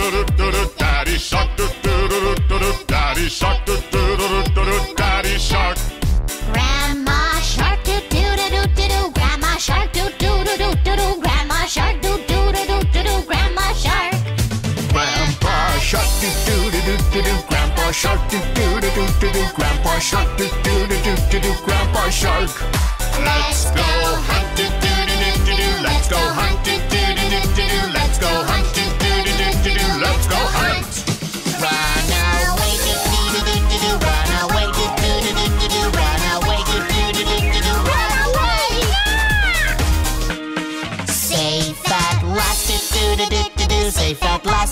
do do do do. Grandpa Shark, do do do do do do. Grandpa Shark. Go hunt, do do do do do do. Let's go.